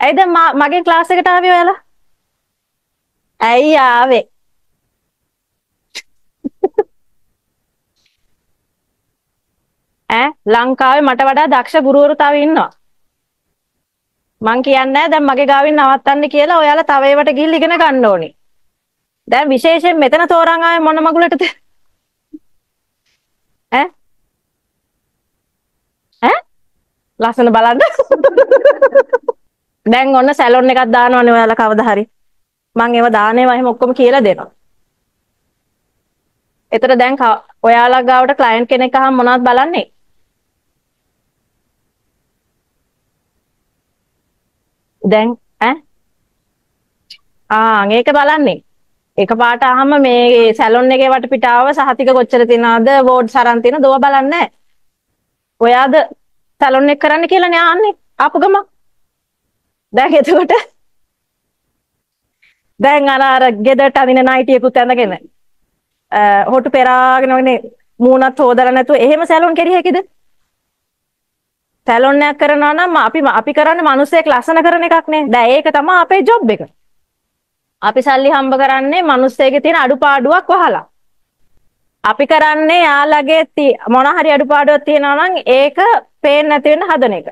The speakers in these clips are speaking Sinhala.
ඇයි දැන් මගේ ක්ලාස් එකට ආවේ ඔයාලා? ඇයි ආවේ? ඈ ලංකාවේ මට වඩා දක්ෂ ගුරුවරු තව ඉන්නවා. මං කියන්නේ දැන් මගේ ගාවින් නවත්තන්න කියලා ඔයාලා තව ඒවට ගිහිල්ලා ඉගෙන ගන්න ඕනේ. දැන් විශේෂයෙන් මෙතන තෝරන් ආවේ මොන මගුලටද? ඈ? ඈ? ලස්සන බලන්න. දැන් ඔන්න සැලොන් එකක් දානවනේ ඔයාලා කවදා හරි. මං ඒව දානේවා එහෙම ඔක්කොම කියලා දෙනවා. එතන දැන් ඔයාලා ගාවට ක්ලයන්ට් කෙනෙක් අහම මොනවද බලන්නේ? දැන් ඈ ආ මේක බලන්නේ. එකපාරට අහම මේ සැලොන් එකේ වටපිටාව සහතික කොච්චර තියනවද වෝඩ් සරන් තියෙන දෝව බලන්නේ ඔයාද සැලොන් එක කරන්න කියලා නේ ආන්නේ ආපු ගම දැන් එතකොට දැන් අර අර ගෙදරට අදින නයිටියකුත් ඇඳගෙන හොටු පෙරාගෙන වගේ මූණත් හොදලා නැතුව එහෙම සැලොන් කෙරිය හැකිද සැලොන් එකක් කරනවා නම් අපි අපි කරන්නේ මිනිස්සෙක් ලස්සන කරන එකක් නේ දැන් ඒක තමයි අපේ ජොබ් එක අපි සල්ලි හම්බ කරන්නේ මිනිස්සෙගේ තියෙන අඩුපාඩුවක් වහලා. අපි කරන්නේ යාළගේ මොන හරි අඩුපාඩුවක් තියෙනවා නම් ඒක පේන්නේ නැති වෙන්න හදන එක.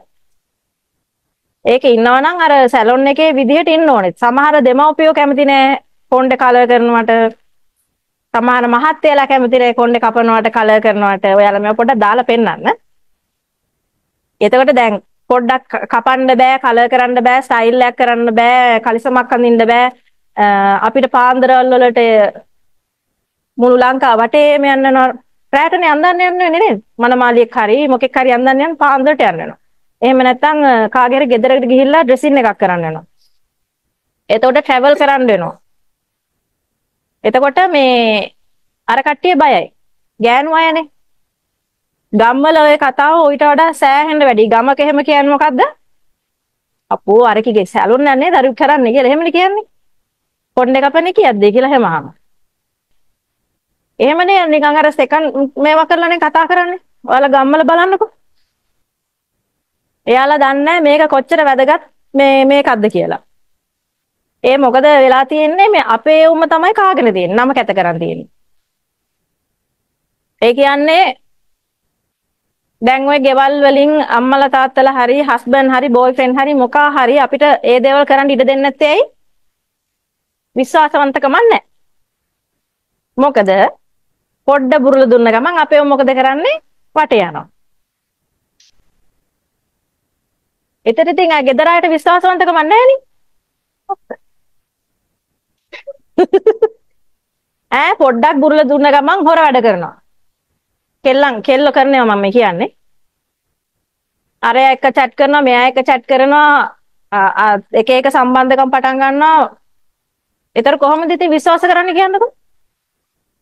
ඒක ඉන්නවා නම් අර සැලොන් එකේ විදිහට ඉන්න ඕනේ. සමහර දෙමව්පියෝ කැමති නෑ කොණ්ඩේ කලර් කරනවට. සමහර මහත්තයලා කැමති නෑ කොණ්ඩේ කපනවට කලර් කරනවට. ඔයාලා මේව පොඩ්ඩක් දාලා පෙන්නන්න. එතකොට දැන් පොඩ්ඩක් කපන්න බෑ, කලර් කරන්න බෑ, ස්ටයිල් එකක් කරන්න බෑ, කලිසමක් අඳින්න බෑ. අපිට පාන්දරවල් වලට මුළු ලංකාව වටේම යන්න රැටනේ අඳන්න යන්න වෙන්නේ නේද? මනමාලියෙක් හරි මොකෙක් හරි අඳන්න යන පාන්දරට යන්න වෙනවා. එහෙම නැත්නම් කාගේ හරි ගෙදරකට ගිහිල්ලා ඩ්‍රෙසින් එකක් කරන්න වෙනවා. එතකොට ට්‍රැවල් කරන්න වෙනවා. එතකොට මේ අර කට්ටිය බයයි. ගෑනු අයනේ. ගම්වල ඔය කතාව ඊට වඩා සෑහෙන්න වැඩි. ගමක එහෙම කියන්නේ මොකද්ද? අපෝ අරකිගේ සැලුන් යන්නේ දරු කරන්නේ කියලා එහෙමනේ කියන්නේ. කොණ්ඩේ කපන්නේ කියද්ද කියලා හැමහම. එහෙමනේ නිකන් අර සෙකන්ඩ් මේවා කරලානේ කතා කරන්නේ. ඔයාලා ගම්වල බලන්නකෝ. එයාලා දන්නේ මේක කොච්චර වැදගත් මේ මේකක්ද කියලා. ඒ මොකද වෙලා තියෙන්නේ මේ අපේ උම තමයි කාගෙන තියෙන්නේ. නම කැත කරන් තියෙන්නේ. ඒ කියන්නේ දැන් ওই ගෙවල් වලින් අම්මලා තාත්තලා හරි හස්බන්ඩ් හරි බෝයිෆ්‍රෙන්ඩ් හරි මොකා හරි අපිට ඒ දේවල් කරන්න ඉඩ දෙන්නේ නැත්තේ ඇයි? විශ්වාසවන්තකමක් නැහැ. මොකද පොඩ්ඩ බුරුල දුන්න ගමන් අපේව මොකද කරන්නේ? වටේ යනවා. එතන ඉතින් ආ ගෙදර අයට විශ්වාසවන්තකමක් නැහැ නේ. ඈ පොඩ්ඩක් බුරුල දුන්න ගමන් හොර වැඩ කරනවා. කෙල්ලන් කෙල්ල කරනවා මම කියන්නේ. අර එක chat කරනවා මෙයා එක chat කරනවා එක එක සම්බන්ධකම් පටන් ගන්නවා ඒතර කොහොමද ඉතින් විශ්වාස කරන්න කියන්නකෝ?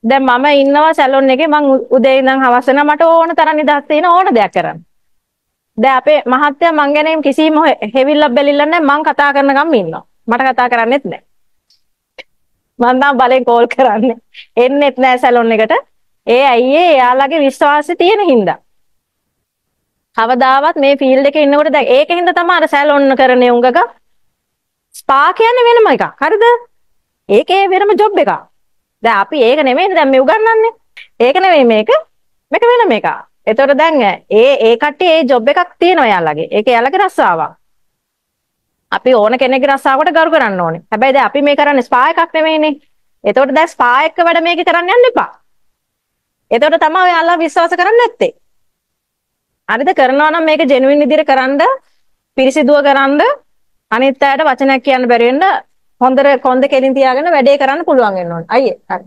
දැන් මම ඉන්නවා සැලොන් එකේ මං උදේ ඉඳන් හවස වෙන මට ඕන තරම් නිදහස් තියෙන ඕන දෙයක් කරන්න. දැන් අපේ මහත්තයා මං ගැන කිසිම හෙවිල්ලක් බැලිල්ලක් නැහැ මං කතා කරන ගම් ඉන්නවා. මට කතා කරන්නෙත් නැහැ. මං නම් බලෙන් කෝල් කරන්නේ. එන්නෙත් නැහැ සැලොන් එකට. ඒ අයියේ එයාලගේ විශ්වාසය තියෙන හින්දා. කවදාවත් මේ ෆීල්ඩ් එකේ ඉන්නකොට දැන් ඒකින්ද තමයි අර සැලොන් කරන්නේ උංගක. ස්පා කියන්නේ වෙනම එකක්. හරිද? ඒකේ වෙනම ජොබ් එකක්. දැන් අපි ඒක නෙමෙයිනේ දැන් මේ උගන්වන්නේ. ඒක නෙමෙයි මේක. මේක වෙනම එකක්. එතකොට දැන් ඒ ඒ කට්ටිය ඒ ජොබ් එකක් තියෙනවා යාළගේ. ඒක යාළගේ රස්සාවක්. අපි ඕන කෙනෙක්ගේ රස්සාවකට ගරු කරන්න ඕනේ. හැබැයි දැන් අපි මේ කරන්නේ ස්පා එකක් නෙමෙයිනේ. එතකොට දැන් ස්පා එක වැඩ මේක කරන්න යන්න එපා. එතකොට තමයි යාළුවා විශ්වාස කරන්නේ නැත්තේ. හරිද කරනවා නම් මේක ජෙනුයින් විදිහට කරන්ද පිරිසිදුව කරන්ද අනිත් අයට වචනයක් කියන්න බැරි වෙන්න හොඳට කොන්ද කෙලින් තියාගෙන වැඩේ කරන්න පුළුවන් වෙන්න ඕනේ. අයියේ. හරි.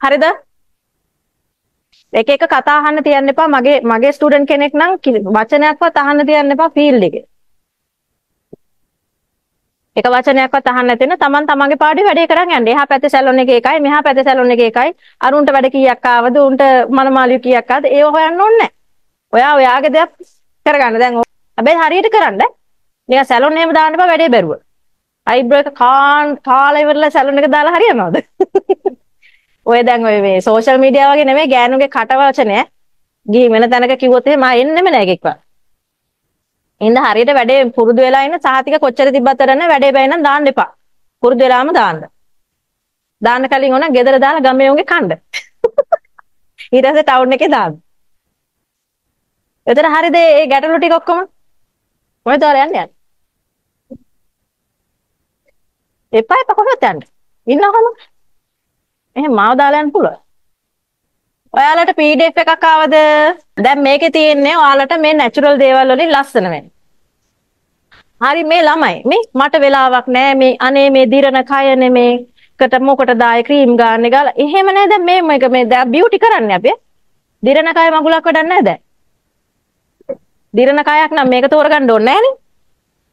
හරිද? එක එක කතා අහන්න තියන්න එපා. මගේ මගේ ස්ටුඩන්ට් කෙනෙක් නම් වචනයක්වත් අහන්න තියන්න එපා ෆීල්ඩ් එකේ. එක වචනයක්වත් අහන්න නැති වෙන තමන් තමන්ගේ පාඩේ වැඩේ කරන් යන්න. එහා පැත්තේ සැලොන් එකේ එකයි, මෙහා පැත්තේ සැලොන් එකේ එකයි. අරුන්ට වැඩ කීයක් ආවද, උන්ට මනමාලිය කීයක් ආවද, ඒව හොයන්න ඕනේ නැහැ. ඔයා ඔයාගේ දේක් කරගන්න. දැන් හැබැයි හරියට කරන්න. නිකන් සැලොන් එහෙම දාන්න එපා වැඩේ බැරුව. අයිබ්‍රෝ එක කාන් කාලා ඉවරලා සැලොන් එක දාලා හරියනවද? ඔය දැන් ඔය මේ සෝෂල් මීඩියා වගේ නෙමෙයි ගෑනුගේ කට වචනය. ගිහින් වෙන තැනක කිව්වොත් එහෙම ආ එන්නෙම නෑ එකෙක්වත්. ඉඳ හරියට වැඩේ පුරුදු වෙලා ඉන්න සහතික කොච්චර තිබ්බත් වැඩ වැඩේ බෑ නම් දාන්න එපා. පුරුදු වෙලාම දාන්න. දාන්න කලින් ඕන ගෙදර දාලා ගමේ උන්ගේ කණ්ඩ. ඊට පස්සේ ටවුන් එකේ දාන්න. එතන හරියද මේ ගැටලු ටික ඔක්කොම? කොහෙද ඔයාලා යන්නේ? එපා එපා කොහෙද යන්නේ? ඉන්නවම. එහෙනම් මාව දාලා යන්න පුළුවන්. ඔයාලට PDF එකක් ආවද? දැන් මේකේ තියෙන්නේ ඔයාලට මේ නැචරල් දේවල් වලින් ලස්සන වෙන්න. හරි මේ ළමයි. මේ මට වෙලාවක් නෑ. මේ අනේ මේ දිරන කය නෙමේ කට මොකටද ආයේ ක්‍රීම් ගන්න ගාලා. එහෙම නෑ. දැන් මේ මේක මේ දැන් බියුටි කරන්නේ අපි. දිරන කය මගුලක් වැඩක් නෑ දැන්. දිරන කයක් නම් මේක තෝරගන්න ඕනේ නෑනේ.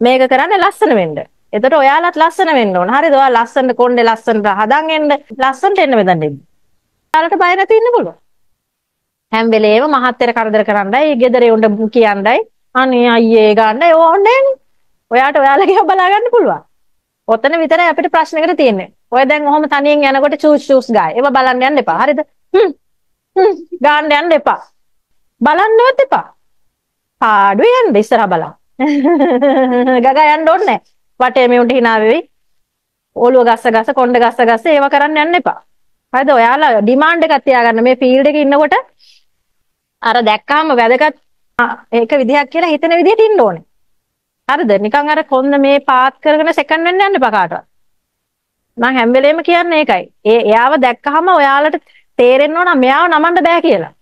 මේක කරන්නේ ලස්සන වෙන්න. එතකොට ඔයාලත් ලස්සන වෙන්න ඕන හරිද ඔයා ලස්සනට කොණ්ඩේ ලස්සනට හදන් එන්න ලස්සනට එන්න මෙතන ඉන්න ඔයාලට බය නැති ඉන්න පුළුවන් හැම වෙලේම මහත්තයර කරදර කරන්නයි ගෙදර උଣ୍ଡ කියන්නයි අනේ අයියේ ගන්නයි ඕන්නේ ඔයාට ඔයාලගේ බලා ගන්න පුළුවන් ඔතන විතරයි අපිට ප්‍රශ්නකට තියෙන්නේ ඔය දැන් ඔහොම තනියෙන් යනකොට චූස් චූස් ගාය. ඒව බලන්න යන්න එපා. හරිද? හ්ම්. හ්ම්. ගන්න යන්න එපා. බලන්නවත් එපා. පාඩු යන්න ඉස්සරහ බලන්න. ගගා යන්න ඕනේ නැහැ. වටේ මේ උන්ට hina වෙවි. ඔළුව ගස්ස ගස්ස කොණ්ඩ ගස්ස ගස්ස ඒව කරන්න යන්න එපා. හරිද? ඔයාලා ඩිමාන්ඩ් එකක් තියාගන්න මේ ෆීල්ඩ් එකේ ඉන්නකොට අර දැක්කාම වැදගත් ඒක විදිහක් කියලා හිතන විදිහට ඉන්න ඕනේ. හරිද? නිකන් අර කොන්ද මේ පාත් කරගෙන සෙකන්ඩ් වෙන්න යන්න එපා කාටවත්. මම හැම වෙලේම කියන්නේ ඒකයි. ඒ එයාව දැක්කහම ඔයාලට තේරෙන්න ඕන මෙයාව නමන්න බෑ කියලා.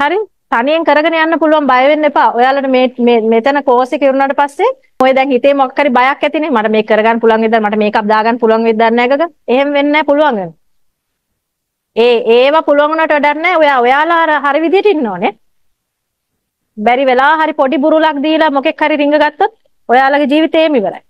හරි? තනියෙන් කරගෙන යන්න පුළුවන් බය වෙන්න එපා. ඔයාලට මේ මේ මෙතන කෝස් එක ඉවරනාට පස්සේ ඔය දැන් හිතේ මොකක් හරි බයක් ඇතිනේ. මට මේක කරගන්න පුළුවන් වෙද්දී මට මේකක් දාගන්න පුළුවන් වෙද්දී නැහැ එහෙම වෙන්නේ නැහැ පුළුවන් වෙන. ඒ ඒව පුළුවන් වුණාට වැඩක් නැහැ. ඔයා ඔයාලා හරි විදියට ඉන්න ඕනේ. බැරි වෙලා හරි පොඩි බුරුලක් දීලා මොකෙක් හරි රිංග ගත්තොත් ඔයාලගේ ජීවිතේම ඉවරයි.